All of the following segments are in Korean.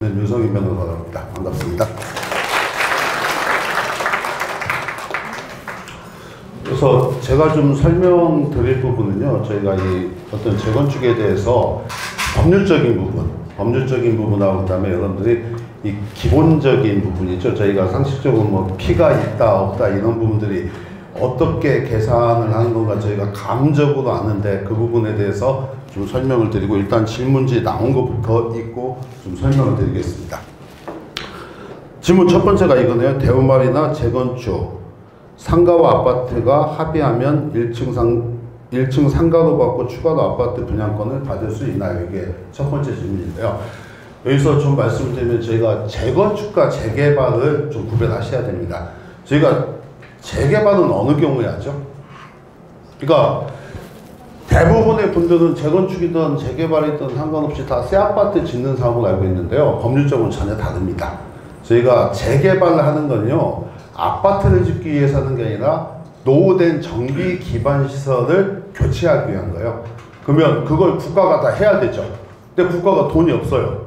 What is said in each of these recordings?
네, 윤성인 변호사입니다. 반갑습니다. 그래서 제가 좀 설명드릴 부분은요, 저희가 이 어떤 재건축에 대해서 법률적인 부분, 법률적인 부분하고 그다음에 여러분들이 이 기본적인 부분이죠. 저희가 상식적으로 뭐 피가 있다 없다 이런 부분들이 어떻게 계산을 하는 건가 저희가 감적으로 아는데 그 부분에 대해서 좀 설명을 드리고 일단 질문지 나온 것부터 읽고 좀 설명을 드리겠습니다. 질문 첫 번째가 이거네요. 대우말이나 재건축 상가와 아파트가 합의하면 1층 상 1층 상가로 받고 추가로 아파트 분양권을 받을 수 있나요? 이게 첫 번째 질문인데요. 여기서 좀 말씀드리면 저희가 재건축과 재개발을 좀 구별하셔야 됩니다. 저희가 재개발은 어느 경우에 하죠? 그러니까 대부분의 분들은 재건축이든 재개발이든 상관없이 다 새 아파트 짓는 사업을 알고 있는데요. 법률적으로는 전혀 다릅니다. 저희가 재개발을 하는 건요. 아파트를 짓기 위해서 하는 게 아니라 노후된 정비 기반 시설을 교체하기 위한 거예요. 그러면 그걸 국가가 다 해야 되죠. 근데 국가가 돈이 없어요.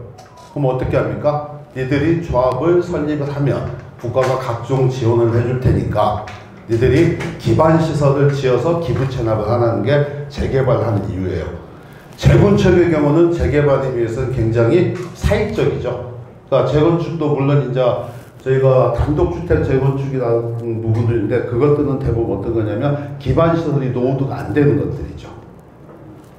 그럼 어떻게 합니까? 니들이 조합을 설립을 하면 국가가 각종 지원을 해줄 테니까 니들이 기반 시설을 지어서 기부 체납을 하는 게 재개발하는 이유예요. 재건축의 경우는 재개발에 비해서는 굉장히 사익적이죠. 그러니까 재건축도 물론 이제 저희가 단독주택 재건축이라는 부분들인데 그것들은 대부분 어떤 거냐면 기반 시설이 노후도가 안 되는 것들이죠.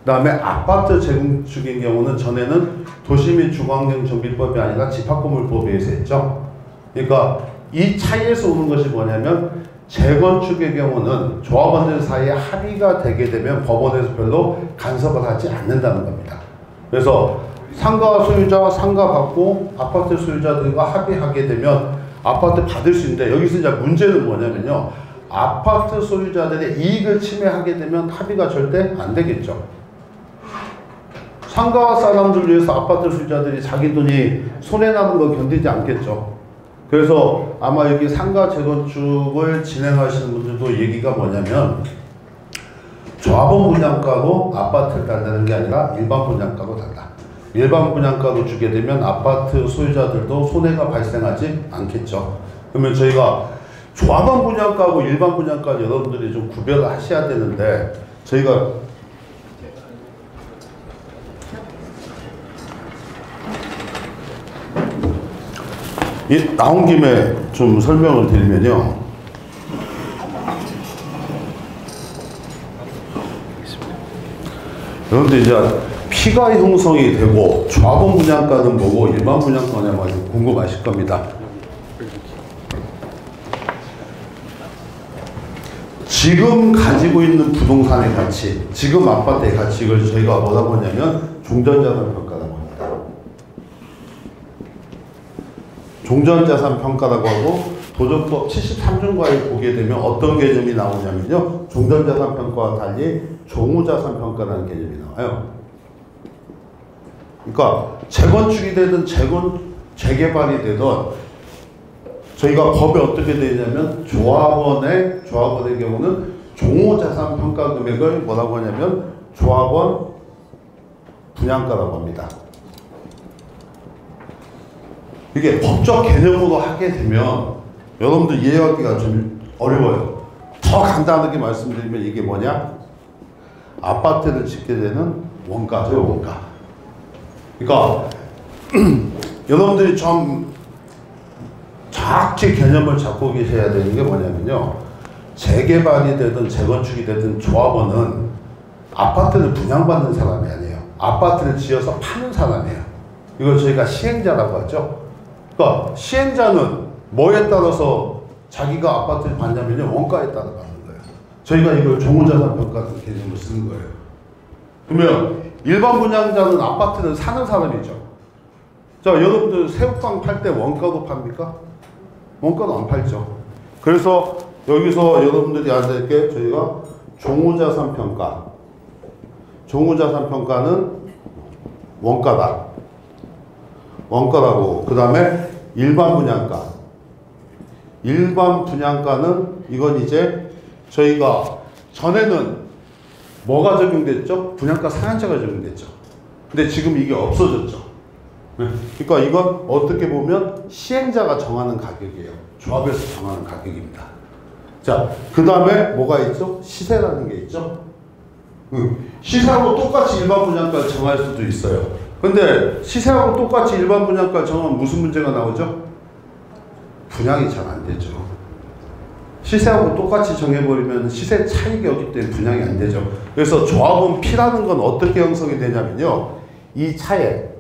그 다음에 아파트 재건축인 경우는 전에는 도시 및 주거환경 정비법이 아니라 집합건물법에 의해서 했죠. 그러니까 이 차이에서 오는 것이 뭐냐면 재건축의 경우는 조합원들 사이에 합의가 되게 되면 법원에서 별로 간섭을 하지 않는다는 겁니다. 그래서 상가 소유자와 상가 받고 아파트 소유자들과 합의하게 되면 아파트 받을 수 있는데 여기서 이제 문제는 뭐냐면요. 아파트 소유자들의 이익을 침해하게 되면 합의가 절대 안 되겠죠. 상가 사람들 위해서 아파트 소유자들이 자기 돈이 손해나는 거 견디지 않겠죠. 그래서 아마 여기 상가 재건축을 진행하시는 분들도 얘기가 뭐냐면 조합원 분양가로 아파트를 달라는 게 아니라 일반 분양가로 달라. 일반 분양가로 주게 되면 아파트 소유자들도 손해가 발생하지 않겠죠. 그러면 저희가 조합원 분양가하고 일반 분양가 여러분들이 좀 구별을 하셔야 되는데 저희가 이 나온 김에 좀 설명을 드리면요. 그런데 이제 피가 형성이 되고 좌본 분양가는 뭐고 일반 분양가냐 뭐 궁금하실 겁니다. 지금 가지고 있는 부동산의 가치, 지금 아파트의 가치 이걸 저희가 하냐면 종전자산 평가라고 합니다. 종전자산 평가라고 하고 도전법 73조과에 보게 되면 어떤 개념이 나오냐면요. 종전자산 평가와 달리 종우자산 평가라는 개념이 나와요. 그러니까 재건축이 되든 재건 재개발이 되든 저희가 법에 어떻게 되냐면 조합원의 조합원의 경우는 종우자산 평가 금액을 뭐라고 하냐면 조합원 분양가라고 합니다. 이게 법적 개념으로 하게 되면 여러분들 이해하기가 좀 어려워요. 더 간단하게 말씀드리면 이게 뭐냐? 아파트를 짓게 되는 원가죠, 원가. 그러니까 여러분들이 좀 정확히 개념을 잡고 계셔야 되는 게 뭐냐면요. 재개발이 되든 재건축이 되든 조합원은 아파트를 분양받는 사람이 아니에요. 아파트를 지어서 파는 사람이에요. 이걸 저희가 시행자라고 하죠. 그러니까 시행자는 뭐에 따라서 자기가 아파트를 받냐면요. 원가에 따라 받는 거예요. 저희가 이걸 종우자산 평가 개념을 쓰는 거예요. 그러면 일반 분양자는 아파트를 사는 사람이죠. 자, 여러분들 새우깡 팔 때 원가도 팝니까? 원가도 안 팔죠. 그래서 여기서 여러분들이 알아야 될게 저희가 종우자산 평가. 종우자산 평가는 원가다. 원가라고. 그 다음에 일반 분양가. 일반 분양가는 이건 이제 저희가 전에는 뭐가 적용됐죠? 분양가 상한제가 적용됐죠. 근데 지금 이게 없어졌죠. 네. 그러니까 이건 어떻게 보면 시행자가 정하는 가격이에요. 조합에서 정하는 가격입니다. 자, 그 다음에 뭐가 있죠? 시세라는 게 있죠. 응. 시세하고 똑같이 일반 분양가를 정할 수도 있어요. 근데 시세하고 똑같이 일반 분양가를 정하면 무슨 문제가 나오죠? 분양이 잘 안 되죠. 시세하고 똑같이 정해버리면 시세 차익이 없기 때문에 분양이 안 되죠. 그래서 조합은 P라는 건 어떻게 형성이 되냐면요. 이 차에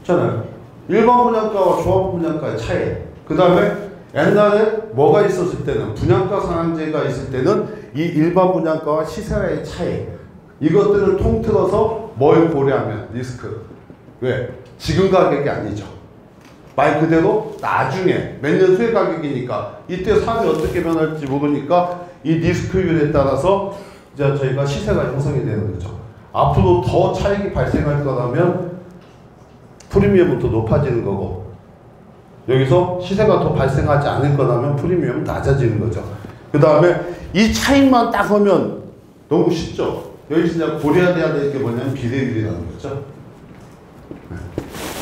있잖아요. 일반 분양가와 조합 분양가의 차이. 그 다음에 옛날에 뭐가 있었을 때는 분양가 상한제가 있을 때는 이 일반 분양가와 시세와의 차이. 이것들을 통틀어서 뭘 고려하면 리스크. 왜? 지금 가격이 아니죠. 말 그대로 나중에 몇 년 후의 가격이니까 이때 사업이 어떻게 변할지 모르니까 이 리스크율에 따라서 이제 저희가 시세가 형성이 되는 거죠. 앞으로 더 차익이 발생할 거라면 프리미엄은 더 높아지는 거고 여기서 시세가 더 발생하지 않을 거라면 프리미엄은 낮아지는 거죠. 그 다음에 이 차익만 딱 하면 너무 쉽죠. 여기 진짜 고려해야 될 게 뭐냐면 비례율이라는 거죠.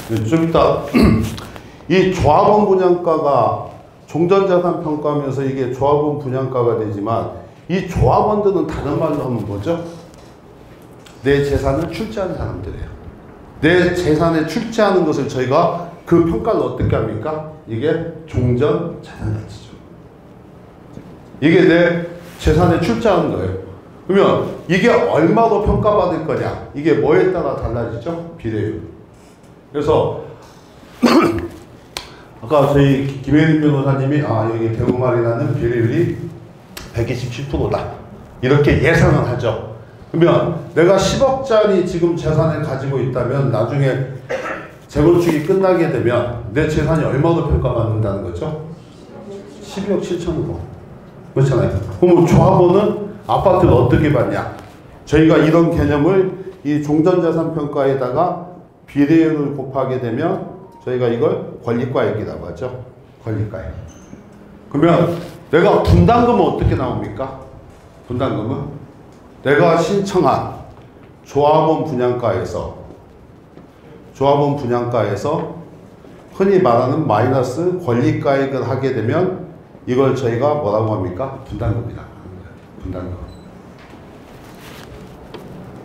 네. 좀 이따 이 조합원 분양가가 종전자산 평가하면서 이게 조합원 분양가가 되지만 이 조합원들은 다른 말로 하면 뭐죠? 내 재산을 출자한 사람들이에요. 내 재산에 출자하는 것을 저희가 그 평가를 어떻게 합니까? 이게 종전 자산 가치죠. 이게 내 재산에 출자하는 거예요. 그러면 이게 얼마로 평가받을 거냐? 이게 뭐에 따라 달라지죠? 비례율. 그래서 아까 저희 김혜린 변호사님이 아 여기 대구마리나는 비례율이 127%다 이렇게 예상을 하죠. 그러면 내가 10억짜리 지금 재산을 가지고 있다면 나중에 재건축이 끝나게 되면 내 재산이 얼마로 평가받는다는 거죠? 12억 7천으로. 그렇잖아요. 그럼 조합원은 아파트를 어떻게 받냐? 저희가 이런 개념을 이 종전자산 평가에다가 비례율을 곱하게 되면 저희가 이걸 권리가액이라고 하죠. 권리가액. 그러면 내가 분담금은 어떻게 나옵니까? 분담금은 내가 신청한 조합원 분양가에서 조합원 분양가에서 흔히 말하는 마이너스 권리가액을 하게 되면 이걸 저희가 뭐라고 합니까? 분담금이라고 합니다. 분담금.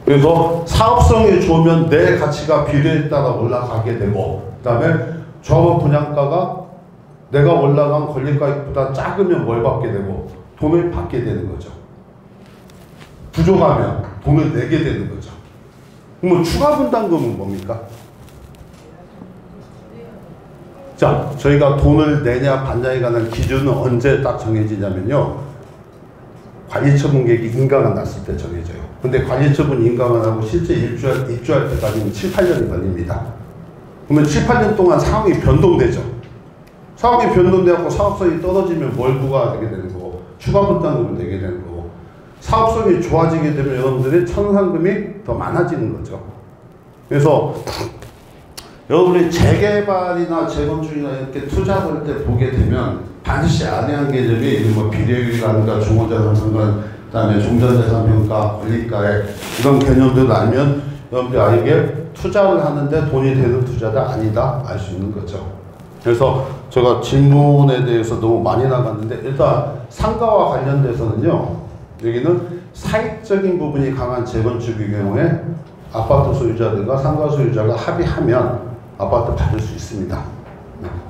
그래서 사업성이 좋으면 내 가치가 비례에 따라 올라가게 되고 그 다음에 조합원 분양가가 내가 올라간 권리가액보다 작으면 뭘 받게 되고 돈을 받게 되는 거죠. 부족하면 돈을 내게 되는 거죠. 그럼 추가 분담금은 뭡니까? 자, 저희가 돈을 내냐 받냐에 관한 기준은 언제 딱 정해지냐면요. 관리처분계획이 인가가 났을 때 정해져요. 근데 관리처분 인가가 나고 실제 입주할, 입주할 때까지는 7, 8년이 걸립니다. 그러면 7, 8년 동안 상황이 변동되죠. 상황이 변동되고 사업성이 떨어지면 뭘 부과하게 되는 거고 추가 분담금을 내게 되는 거고 사업성이 좋아지게 되면 여러분들이 천상금이 더 많아지는 거죠. 그래서 여러분이 재개발이나 재건축이나 이렇게 투자할 때 보게 되면 반드시 할 개념이 뭐 비례율이라든가 종호자산평가 그다음에 종전재산평가 권리가액 이런 개념들을 알면 여러분들이 아 이게 투자를 하는데 돈이 되는 투자다 아니다 알 수 있는 거죠. 그래서 제가 질문에 대해서 너무 많이 나갔는데 일단 상가와 관련돼서는요. 여기는 사익적인 부분이 강한 재건축의 경우에 아파트 소유자들과 상가 소유자가 합의하면 아파트 받을 수 있습니다.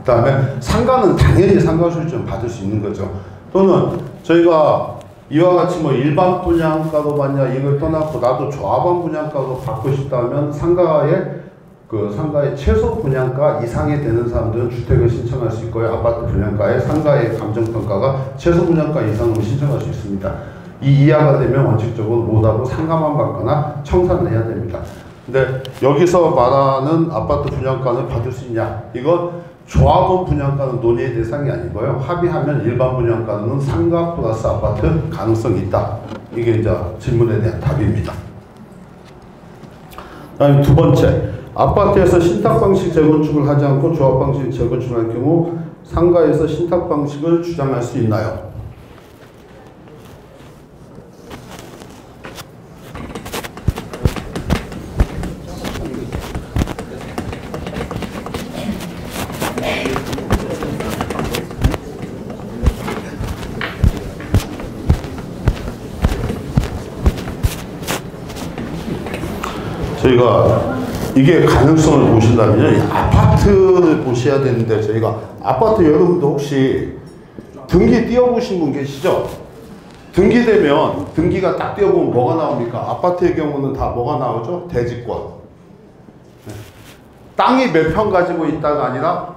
그 다음에 상가는 당연히 상가 소유자는 받을 수 있는 거죠. 또는 저희가 이와 같이 뭐 일반 분양가로 받냐 이걸 떠나고 나도 조합원 분양가로 받고 싶다면 상가의 그 상가의 최소 분양가 이상이 되는 사람들은 주택을 신청할 수 있고요. 아파트 분양가의 상가의 감정평가가 최소 분양가 이상으로 신청할 수 있습니다. 이 이하가 되면 원칙적으로 못하고 상가만 받거나 청산을 해야 됩니다. 근데 여기서 말하는 아파트 분양가는 받을 수 있냐? 이건 조합원 분양가는 논의의 대상이 아니고요. 합의하면 일반 분양가는 상가 플러스 아파트 가능성이 있다. 이게 이제 질문에 대한 답입니다. 다음 두 번째, 아파트에서 신탁 방식 재건축을 하지 않고 조합 방식 재건축을 할 경우 상가에서 신탁 방식을 주장할 수 있나요? 저희가 이게 가능성을 보신다면요. 이 아파트를 보셔야 되는데 저희가 아파트 여러분도 혹시 등기 띄워보신 분 계시죠? 등기되면 등기가 딱 띄워보면 뭐가 나옵니까? 아파트의 경우는 다 뭐가 나오죠? 대지권. 네. 땅이 몇 평 가지고 있다가 아니라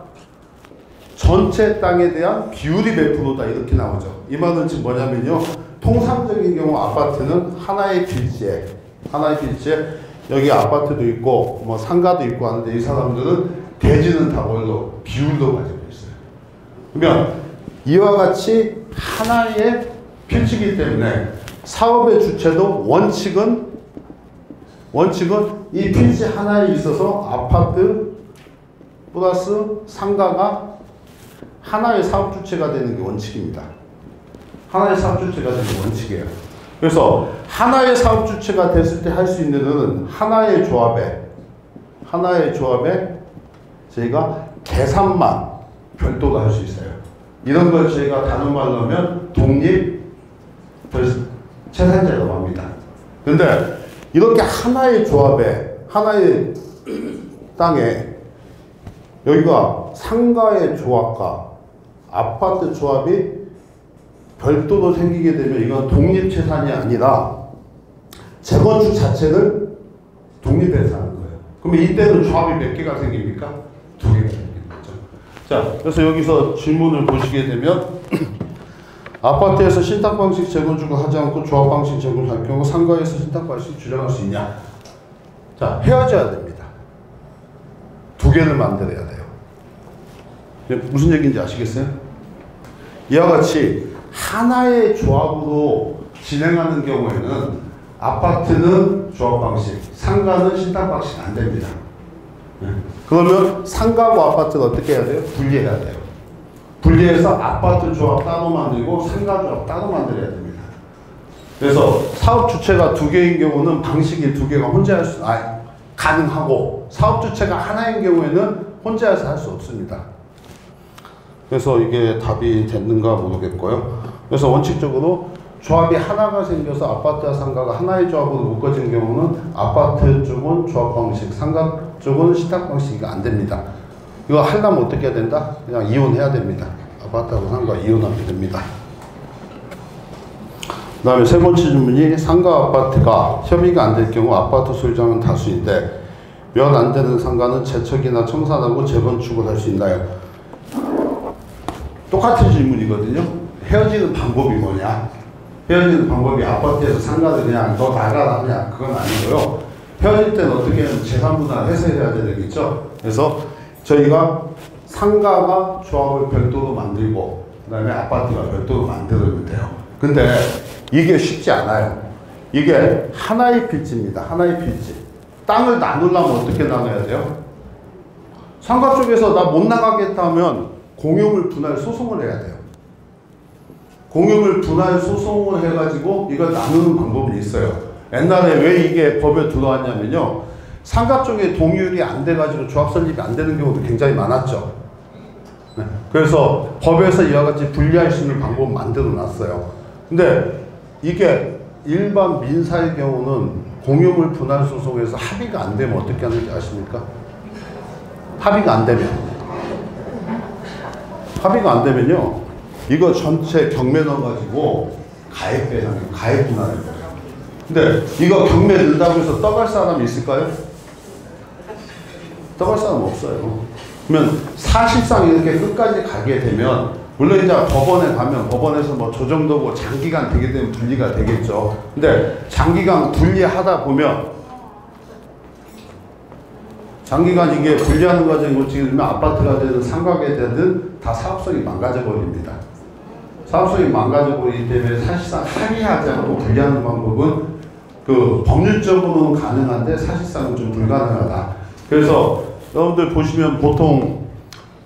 전체 땅에 대한 비율이 몇 프로다 이렇게 나오죠. 이 말은 지금 뭐냐면요. 통상적인 경우 아파트는 하나의 필지에 하나의 필지에 여기 아파트도 있고 뭐 상가도 있고 하는데 이 사람들은 대지는 다 뭘로 비율로 가지고 있어요. 그러면 이와 같이 하나의 필지이기 때문에 사업의 주체도 원칙은 원칙은 이 필지 하나에 있어서 아파트 플러스 상가가 하나의 사업 주체가 되는 게 원칙입니다. 하나의 사업 주체가 되는 게 원칙이에요. 그래서 하나의 사업 주체가 됐을 때 할 수 있는 것은 하나의 조합에 하나의 조합에 저희가 계산만 별도로 할 수 있어요. 이런 걸 저희가 다른 말로 하면 독립 재산제라고 합니다. 근데 이렇게 하나의 조합에 하나의 땅에 여기가 상가의 조합과 아파트 조합이 별도로 생기게 되면 이건 독립재산이 아니라 재건축 자체를 독립해서 하는 거예요. 그러면 이때는 조합이 몇 개가 생깁니까? 두 개가 생기는 거죠. 자, 그래서 여기서 질문을 보시게 되면 아파트에서 신탁 방식 재건축을 하지 않고 조합 방식 재건축할 경우 상가에서 신탁 방식 주장할 수 있냐? 자, 헤어져야 됩니다. 두 개를 만들어야 돼요. 무슨 얘기인지 아시겠어요? 이와 같이 하나의 조합으로 진행하는 경우에는 아파트는 조합 방식, 상가는 신탁 방식 안 됩니다. 네. 그러면 상가와 아파트를 어떻게 해야 돼요? 분리해야 돼요. 분리해서 아파트 조합 따로 만들고 상가 조합 따로 만들어야 됩니다. 그래서 사업 주체가 두 개인 경우는 방식이 두 개가 혼자 할 수, 아, 가능하고 사업 주체가 하나인 경우에는 혼자서 할 수 없습니다. 그래서 이게 답이 됐는가 모르겠고요. 그래서 원칙적으로 조합이 하나가 생겨서 아파트와 상가가 하나의 조합으로 묶어진 경우는 아파트 쪽은 조합 방식, 상가 쪽은 시탁 방식이 안 됩니다. 이거 하려면 어떻게 해야 된다? 그냥 이혼해야 됩니다. 아파트하고 상가 이혼하면 됩니다. 그 다음에 세 번째 질문이 상가 아파트가 협의가 안 될 경우 아파트 소유자는 다수인데 몇 안 되는 상가는 재척이나 청산하고 재건축을 할 수 있나요? 똑같은 질문이거든요. 헤어지는 방법이 뭐냐? 헤어지는 방법이 아파트에서 상가를 그냥 너 나가라 그냥 그건 아니고요. 헤어질 때는 어떻게 하면 재산분할 해서 해야 되겠죠. 그래서 저희가 상가가 조합을 별도로 만들고 그 다음에 아파트가 별도로 만들면 돼요. 근데 이게 쉽지 않아요. 이게 하나의 필지입니다. 하나의 필지. 땅을 나누려면 어떻게 나눠야 돼요? 상가 쪽에서 나 못 나가겠다 하면 공유물 분할 소송을 해야 돼요. 공유물 분할 소송을 해가지고 이걸 나누는 방법이 있어요. 옛날에 왜 이게 법에 들어왔냐면요. 상가 쪽에 동률이 안 돼가지고 조합 설립이 안 되는 경우도 굉장히 많았죠. 네. 그래서 법에서 이와 같이 분리할 수 있는 방법을 만들어 놨어요. 근데 이게 일반 민사의 경우는 공유물 분할 소송에서 합의가 안 되면 어떻게 하는지 아십니까? 합의가 안 되면 합의가 안 되면요 이거 전체 경매 넣어가지고 가액 배상 분할을 거예요. 근데 이거 경매 넣는다고 해서 떠갈 사람이 있을까요? 떠갈 사람 없어요. 그러면 사실상 이렇게 끝까지 가게 되면 물론 이제 법원에 가면 법원에서 뭐 조정도고 장기간 되게 되면 분리가 되겠죠. 근데 장기간 분리하다 보면 장기간 이게 분리하는 과정이 거치게 되면 아파트가 되든 상가게 되든 다 사업성이 망가져 버립니다. 사업성이 망가져 버리기 때문에 사실상 합의하지 않고 분리하는 방법은 그 법률적으로는 가능한데 사실상은 좀 불가능하다. 그래서 여러분들 보시면 보통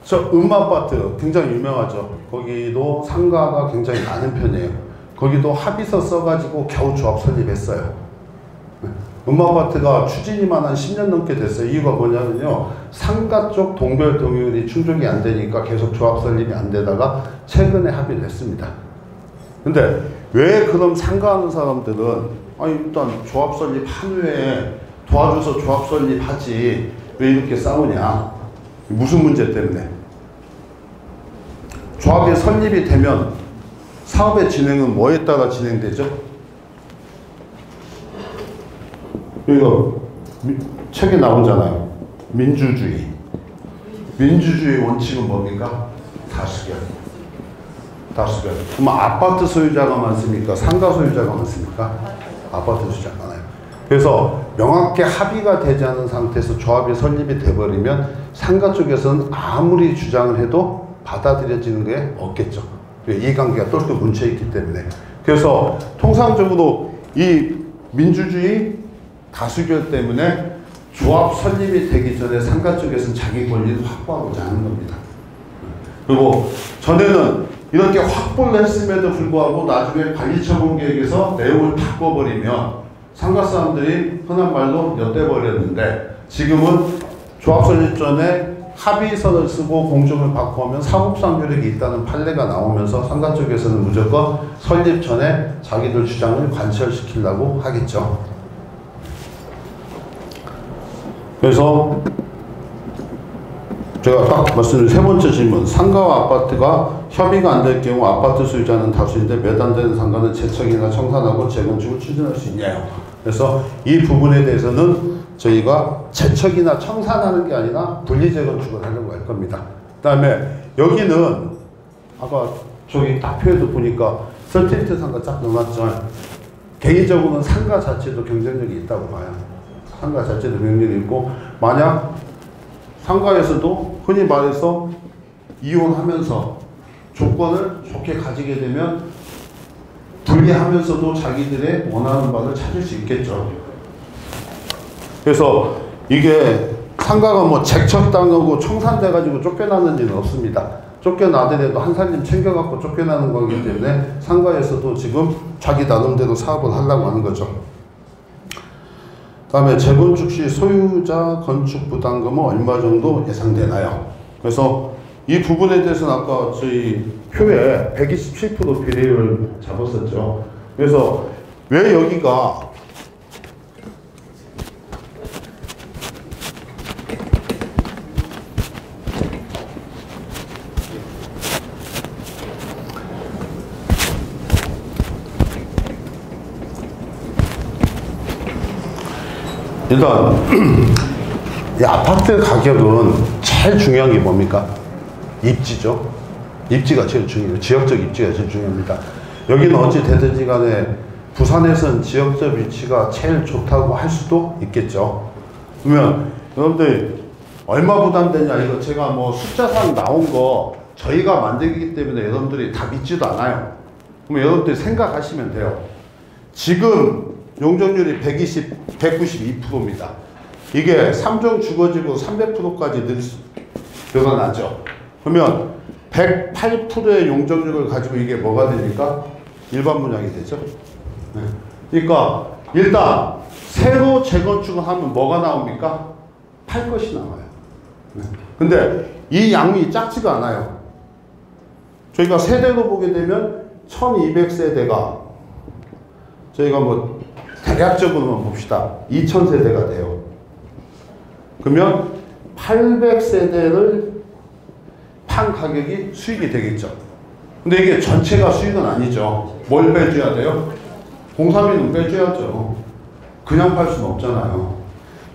저 음아파트 굉장히 유명하죠. 거기도 상가가 굉장히 많은 편이에요. 거기도 합의서 써가지고 겨우 조합 설립했어요. 음아파트가 추진이만 한 10년 넘게 됐어요. 이유가 뭐냐면요. 상가 쪽 동별 동률이 충족이 안 되니까 계속 조합 설립이 안 되다가 최근에 합의를 했습니다. 근데 왜 그럼 상가하는 사람들은 아 일단 조합 설립 한 후에 도와줘서 조합 설립하지 왜 이렇게 싸우냐? 무슨 문제 때문에? 조합이 설립이 되면 사업의 진행은 뭐에 따라 진행되죠? 이거 미- 책에 나오잖아요. 민주주의. 민주주의 원칙은 뭡니까? 다수결. 다수결. 그럼 아파트 소유자가 많습니까? 상가 소유자가 많습니까? 아파트 소유자가 많아요. 그래서 명확히 합의가 되지 않은 상태에서 조합이 설립이 돼버리면 상가 쪽에서는 아무리 주장을 해도 받아들여지는 게 없겠죠. 이해관계가 똘똘 뭉쳐있기 때문에. 그래서 통상적으로 이 민주주의 다수결 때문에 조합 설립이 되기 전에 상가 쪽에서는 자기 권리를 확보하고자 하는 겁니다. 그리고 전에는 이렇게 확보를 했음에도 불구하고 나중에 관리처분 계획에서 내용을 바꿔버리면 상가 사람들이 흔한 말로 엿대버렸는데 지금은 조합 설립 전에 합의서를 쓰고 공정을 받고 하면 사법상규력이 있다는 판례가 나오면서 상가 쪽에서는 무조건 설립 전에 자기들 주장을 관철시키려고 하겠죠. 그래서 제가 딱 말씀드린 세 번째 질문. 상가와 아파트가 협의가 안 될 경우 아파트 소유자는 다수인데 몇안 되는 상가는 재척이나 청산하고 재건축을 추진할 수 있냐요. 그래서 이 부분에 대해서는 저희가 재척이나 청산하는 게 아니라 분리 재건축을 하려고 할 겁니다. 그 다음에 여기는 아까 저기 딱 표에도 보니까 설티리트 상가 쫙 넣어놨죠. 개인적으로는 상가 자체도 경쟁력이 있다고 봐요. 상가 자체도 경쟁력이 있고 만약 상가에서도 흔히 말해서 이혼하면서 조건을 좋게 가지게 되면 분리하면서도 자기들의 원하는 바를 찾을 수 있겠죠. 그래서 이게 상가가 뭐 잭쳤당하고 청산돼가지고 쫓겨나는 일은 없습니다. 쫓겨나더라도 한 살림 챙겨갖고 쫓겨나는 거기 때문에 상가에서도 지금 자기 나름대로 사업을 하려고 하는 거죠. 다음에 재건축 시 소유자 건축 부담금은 얼마 정도 예상되나요? 그래서 이 부분에 대해서는 아까 저희 표에 127% 비례율 잡았었죠. 그래서 왜 여기가 일단 이 아파트 가격은 제일 중요한 게 뭡니까? 입지죠. 입지가 제일 중요해요. 지역적 입지가 제일 중요합니다. 여기는 어찌 되든지 간에 부산에선 지역적 위치가 제일 좋다고 할 수도 있겠죠. 그러면 여러분들 얼마 부담되냐 이거 제가 뭐 숫자상 나온 거 저희가 만들기 때문에 여러분들이 다 믿지도 않아요. 그러면 여러분들이 생각하시면 돼요. 지금 용적률이 120, 192%입니다. 이게 3종 주거지구 300%까지 늘 수, 늘어나죠. 그러면 108%의 용적률을 가지고 이게 뭐가 되니까 일반 분양이 되죠. 네. 그러니까 일단 새로 재건축을 하면 뭐가 나옵니까? 팔 것이 나와요. 네. 근데 이 양이 작지가 않아요. 저희가 세대로 보게 되면 1200세대가 저희가 뭐 대략적으로만 봅시다. 2000세대가 돼요. 그러면 800세대를 판 가격이 수익이 되겠죠. 근데 이게 전체가 수익은 아니죠. 뭘 빼줘야 돼요? 공사비는 빼줘야죠. 그냥 팔 수는 없잖아요.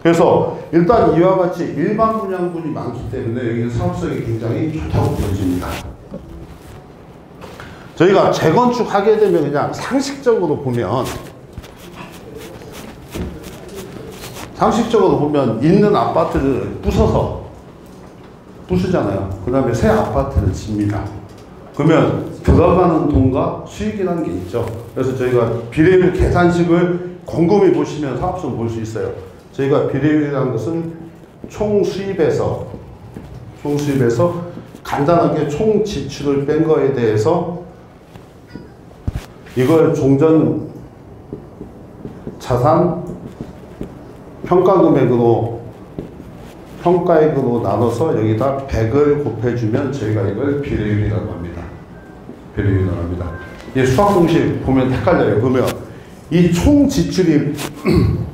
그래서 일단 이와 같이 일반 분양분이 많기 때문에 여기는 사업성이 굉장히 좋다고 보여집니다. 저희가 재건축 하게 되면 그냥 상식적으로 보면 상식적으로 보면 있는 아파트를 부숴서 부수잖아요. 그 다음에 새 아파트를 집니다. 그러면 들어가는 돈과 수익이라는 게 있죠. 그래서 저희가 비례율 계산식을 곰곰이 보시면 사업성 볼 수 있어요. 저희가 비례율이라는 것은 총 수입에서 총 수입에서 간단하게 총 지출을 뺀 거에 대해서 이걸 종전 자산 평가 금액으로 평가액으로 나눠서 여기다 100을 곱해주면 저희가 이걸 비례율이라고 합니다. 비례율이라고 합니다. 이 수학 공식 보면 헷갈려요. 그러면 이 총 지출이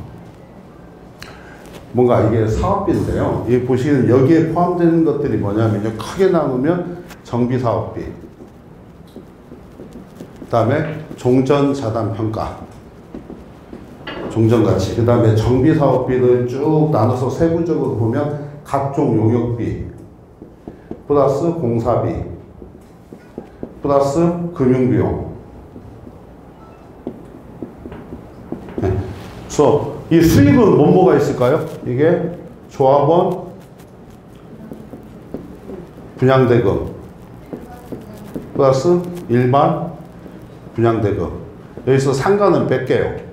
뭔가 이게 사업비인데요. 이 보시는 여기에 포함되는 것들이 뭐냐면요. 크게 나누면 정비 사업비. 그다음에 종전 자단 평가. 종전 가치. 그 다음에 정비 사업비를 쭉 나눠서 세부적으로 보면 각종 용역비 플러스 공사비 플러스 금융비용. 네. 그래서 이 수익은 뭐뭐가 있을까요? 이게 조합원 분양대금 플러스 일반 분양대금 여기서 상가는 뺄게요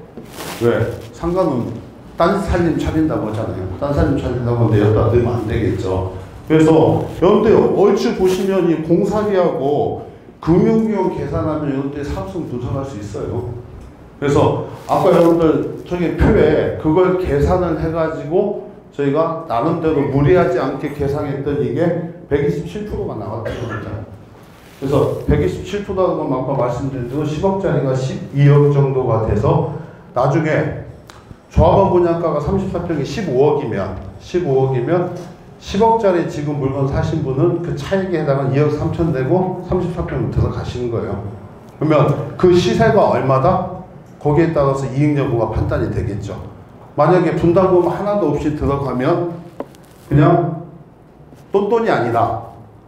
왜? 상가는 딴 살림 차린다고 하잖아요 딴 살림 차린다고 하는데 여기다 넣으면 안 되겠죠 그래서 여러분들 얼추 보시면 이 공사비하고 금융비용 계산하면 여러분들 사업성 분석할 수 있어요 그래서 아까 여러분들 저기 표에 그걸 계산을 해가지고 저희가 나름대로 무리하지 않게 계산했던 이게 127%가 나왔다는 겁니다. 그래서 127%라는 건 아까 말씀드린 대로 10억짜리가 12억 정도가 돼서 나중에 조합원 분양가가 34평이 15억이면 15억이면 10억짜리 지금 물건 사신 분은 그 차익에 해당한 2억 3천 되고 34평 들어가시는 거예요. 그러면 그 시세가 얼마다? 거기에 따라서 이익 여부가 판단이 되겠죠. 만약에 분담금 하나도 없이 들어가면 그냥 똔똔이 아니다.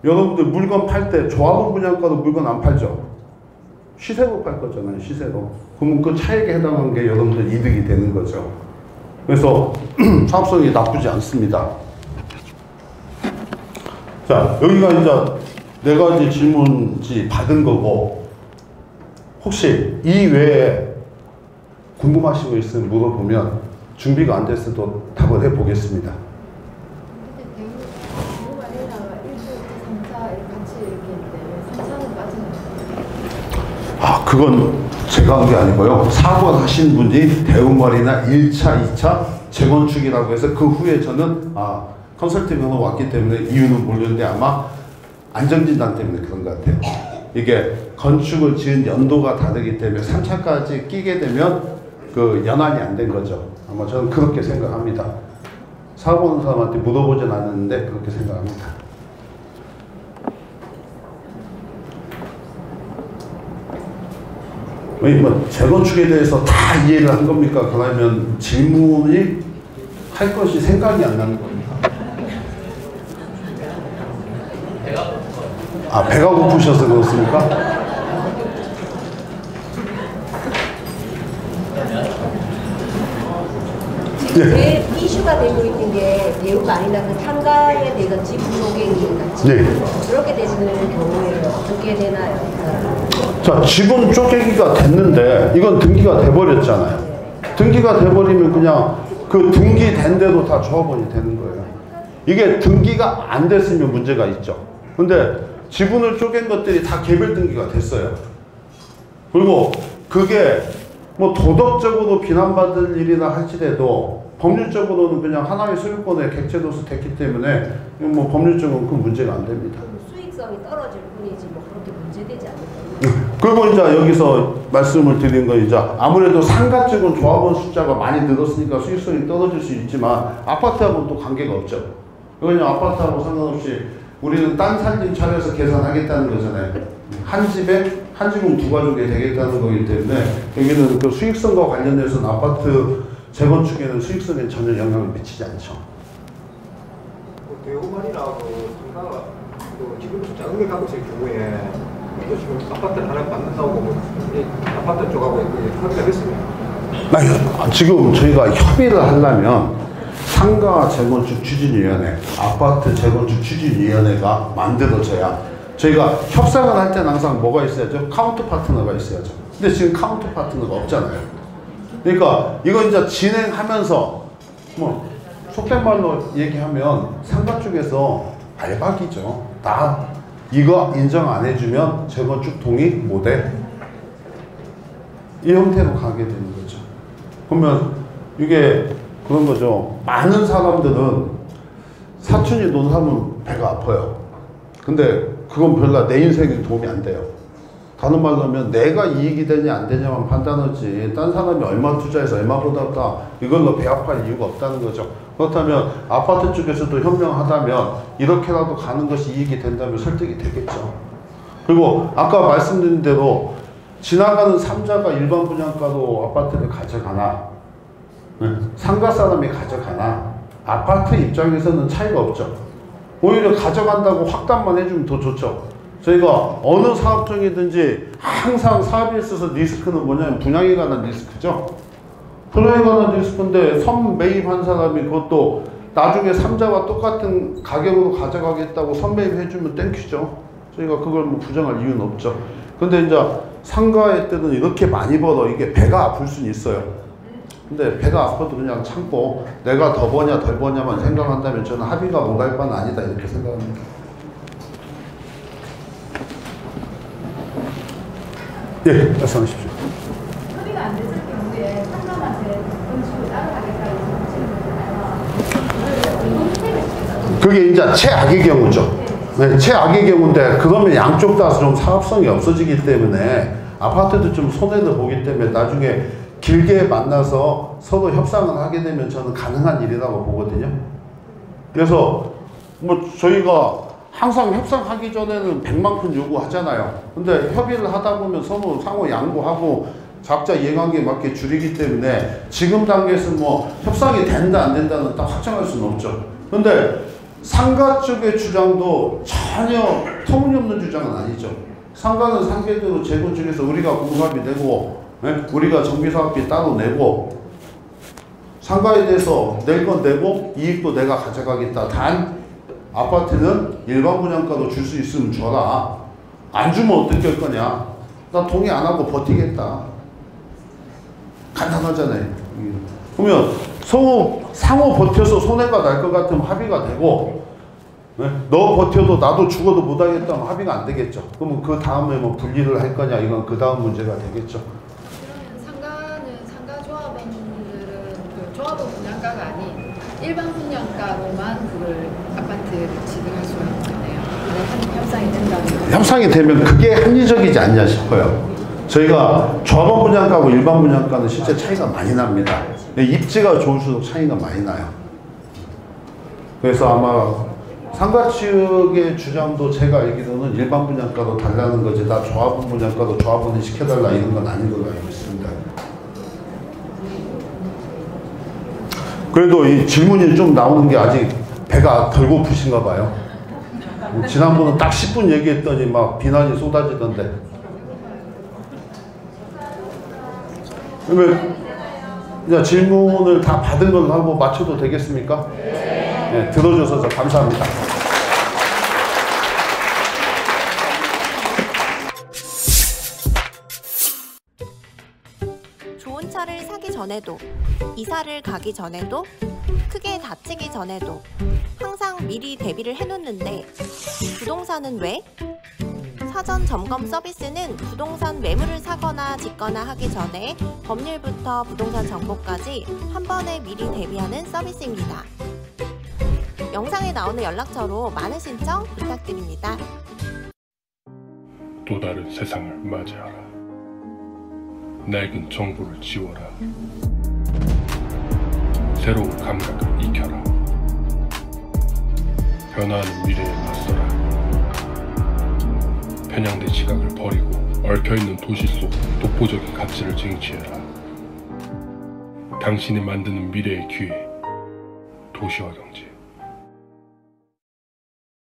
여러분들 물건 팔 때 조합원 분양가도 물건 안 팔죠. 시세로 팔 거잖아요. 시세로. 그러면 그 차익에 해당하는 게 여러분들 이득이 되는 거죠. 그래서 사업성이 나쁘지 않습니다. 자, 여기가 이제 네 가지 질문지 받은 거고 혹시 이 외에 궁금하신 거 있으면 물어보면 준비가 안 됐어도 답을 해보겠습니다. 근데 대우 대우 아니라 1, 2, 3, 4 이렇게 같이 이렇게 있는데 왜 3, 4는 빠지나요? 아, 그건 제가 한 게 아니고요. 4번 하신 분이 대우말이나 1차, 2차 재건축이라고 해서 그 후에 저는 아, 컨설팅으로 왔기 때문에 이유는 모르는데 아마 안정진단 때문에 그런 것 같아요. 이게 건축을 지은 연도가 다르기 때문에 3차까지 끼게 되면 그 연한이 안 된 거죠. 아마 저는 그렇게 생각합니다. 사고 보는 사람한테 물어보진 않았는데 그렇게 생각합니다. 뭐, 재건축에 대해서 다 이해를 한 겁니까? 그러면 질문이 할 것이 생각이 안 나는 겁니까? 아, 배가 고프셔서 그렇습니까? 지금 제일 이슈가 되고 있는 게 배우가 아니라 그 상가에 대한 지분 소갱이 같이 네. 그렇게 되는 경우에 어떻게 되나요? 자, 지분 쪼개기가 됐는데, 이건 등기가 돼버렸잖아요. 등기가 돼버리면 그냥 그 등기된 대로 다 조합원이 되는 거예요. 이게 등기가 안 됐으면 문제가 있죠. 근데 지분을 쪼갠 것들이 다 개별 등기가 됐어요. 그리고 그게 뭐 도덕적으로 비난받을 일이나 할지라도 법률적으로는 그냥 하나의 소유권의 객체로서 됐기 때문에 뭐 법률적으로는 그 문제가 안 됩니다. 수익성이 떨어질 뿐이지 뭐 그렇게 문제되지 않을까요? 그리고 이제 여기서 말씀을 드린 건 이제 아무래도 상가 쪽은 조합원 숫자가 많이 늘었으니까 수익성이 떨어질 수 있지만 아파트하고는 또 관계가 없죠. 왜냐면 아파트하고 상관없이 우리는 딴 살림 차려서 계산하겠다는 거잖아요. 한 집에 한 집은 두 가족이 되겠다는 거기 때문에 여기는 그 수익성과 관련해서는 아파트 재건축에는 수익성에 전혀 영향을 미치지 않죠. 그 상가가 그 지금 좀 작은 게 갖고 있을 경우에 또 지금 아파트를 하나 받는다고 뭐이 아파트 쪽하고 협의가 아, 지금 저희가 협의를 하려면 상가 재건축 추진위원회, 아파트 재건축 추진위원회가 만들어져야 저희가 협상을 할 때는 항상 뭐가 있어야죠? counter partner가 있어야죠. 근데 지금 counter partner가 없잖아요. 그러니까 이거 이제 진행하면서 뭐 속된 말로 얘기하면 상가 쪽에서 알박이죠. 나 이거 인정 안 해주면 재건축 동의 못해. 이 형태로 가게 되는 거죠. 그러면 이게 그런 거죠. 많은 사람들은 사촌이 논 사면 배가 아파요. 근데 그건 별로 내 인생에 도움이 안 돼요. 가는 말로 하면 내가 이익이 되냐 안 되냐만 판단하지. 딴 사람이 얼마 투자해서 얼마 받았다. 이걸로 배합할 이유가 없다는 거죠. 그렇다면 아파트 쪽에서도 현명하다면 이렇게라도 가는 것이 이익이 된다면 설득이 되겠죠. 그리고 아까 말씀드린 대로 지나가는 삼자가 일반 분양가로 아파트를 가져가나 네, 상가 사람이 가져가나 아파트 입장에서는 차이가 없죠. 오히려 가져간다고 확답만 해주면 더 좋죠. 저희가 어느 사업종이든지 항상 사업에 있어서 리스크는 뭐냐면 분양에 관한 리스크죠. 분양에 관한 리스크인데 선 매입한 사람이 그것도 나중에 삼자와 똑같은 가격으로 가져가겠다고 선매입해주면 thank you죠. 저희가 그걸 뭐 부정할 이유는 없죠. 근데 이제 상가의 때는 이렇게 많이 벌어 이게 배가 아플 수는 있어요. 근데 배가 아파도 그냥 참고 내가 더 버냐 덜 버냐만 생각한다면 저는 합의가 못할 바는 아니다 이렇게 생각합니다. 예, 말씀하십시오. 합의가 안 됐을 경우에 상담한테 건축을 따라가겠다고 하시는 거잖아요. 그게 이제 최악의 경우죠. 네, 최악의 경우인데 그러면 양쪽 다 좀 사업성이 없어지기 때문에 아파트도 좀 손해를 보기 때문에 나중에 길게 만나서 서로 협상을 하게 되면 저는 가능한 일이라고 보거든요. 그래서 뭐 저희가 항상 협상하기 전에는 100만큼 요구하잖아요. 근데 협의를 하다 보면 서로 상호 양보하고 각자 이해관계에 맞게 줄이기 때문에 지금 단계에서 뭐 협상이 된다 안 된다는 딱 확정할 수는 없죠. 근데 상가 쪽의 주장도 전혀 터무니없는 주장은 아니죠. 상가는 상계대로 재건축해서 우리가 공사비 내고 예? 우리가 정비사업비 따로 내고 상가에 대해서 낼 건 내고 이익도 내가 가져가겠다. 단 아파트는 일반 분양가로 줄 수 있으면 줘라. 안 주면 어떻게 할 거냐? 나 동의 안 하고 버티겠다. 간단하잖아요. 음. 그러면 상호, 상호 버텨서 손해가 날 것 같으면 합의가 되고 네? 너 버텨도 나도 죽어도 못하겠다면 합의가 안 되겠죠. 그러면 그 다음에 뭐 분리를 할 거냐 이건 그 다음 문제가 되겠죠. 그러면 상가는 상가 조합원들은 그 조합원 분양가가 아닌 일반 분양가로만 그걸 아파트를 지정할 수가 있겠네요. 협상이 된다는 거. 협상이 되면 그게 합리적이지 않냐 싶어요. 저희가 조합원 분양가하고 일반 분양가는 실제 차이가 많이 납니다. 입지가 좋을수록 차이가 많이 나요. 그래서 아마 상가 측의 주장도 제가 알기로는 일반 분양가로 달라는 거지 나 조합원 분양가로 조합원이 시켜달라 이런 건 아닌 걸로 알고 있습니다. 그래도 이 질문이 좀 나오는 게 아직 배가 덜 고프신가 봐요. 지난번은 딱 10분 얘기했더니 막 비난이 쏟아지던데. 그러면 이제 질문을 다 받은 걸로 하고 맞춰도 되겠습니까? 네. 들어줘서 감사합니다. 좋은 차를 사기 전에도, 이사를 가기 전에도, 크게 다치기 전에도 항상 미리 대비를 해놓는데 부동산은 왜? 사전 점검 서비스는 부동산 매물을 사거나 짓거나 하기 전에 법률부터 부동산 정보까지 한 번에 미리 대비하는 서비스입니다. 영상에 나오는 연락처로 많은 신청 부탁드립니다. 또 다른 세상을 맞이하라. 낡은 정보를 지워라. 새로운 감각을 익혀라. 변화하는 미래에 맞서라. 편향된 시각을 버리고 얽혀있는 도시 속 독보적인 가치를 쟁취해라. 당신이 만드는 미래의 기회. 도시화 경제.